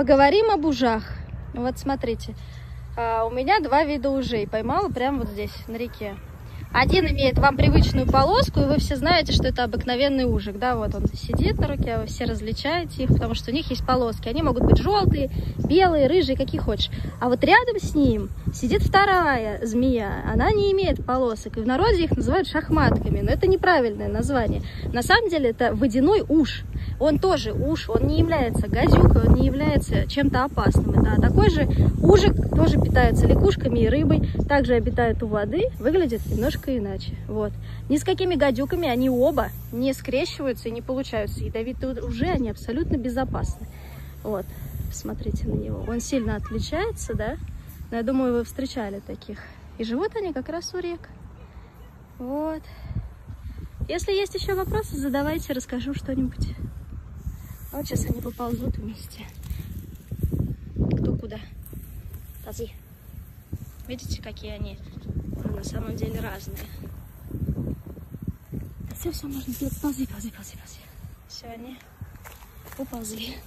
Поговорим об ужах. Вот смотрите, а, у меня два вида ужей. Поймала прямо вот здесь, на реке. Один имеет вам привычную полоску, и вы все знаете, что это обыкновенный ужик. Да, вот он сидит на руке, вы все различаете их, потому что у них есть полоски. Они могут быть желтые, белые, рыжие, какие хочешь. А вот рядом с ним сидит вторая змея. Она не имеет полосок. И в народе их называют шахматками. Но это неправильное название. На самом деле это водяной уж он тоже уж, он не является гадюкой, он не является чем-то опасным. Это такой же ужик тоже питается лягушками и рыбой, также обитает у воды, выглядит немножко иначе. Вот. Ни с какими гадюками они оба не скрещиваются и не получаются ядовитые уже, они абсолютно безопасны. Вот, смотрите на него. Он сильно отличается, да? Но я думаю, вы встречали таких. И живут они как раз у рек. Вот. Если есть еще вопросы, задавайте, расскажу что-нибудь. Вот сейчас они поползут вместе. Кто куда. Ползи. Видите, какие они на самом деле разные. Все, все, можно сделать. Ползи, ползи, ползи, ползи. Все, они уползли.